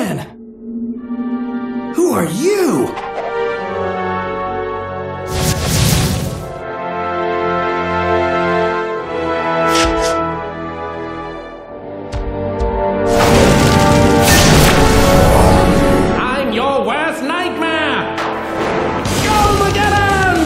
man! Who are you?